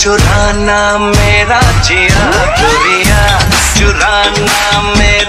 चुराना मेरा जिया गुरिया चुराना मेरा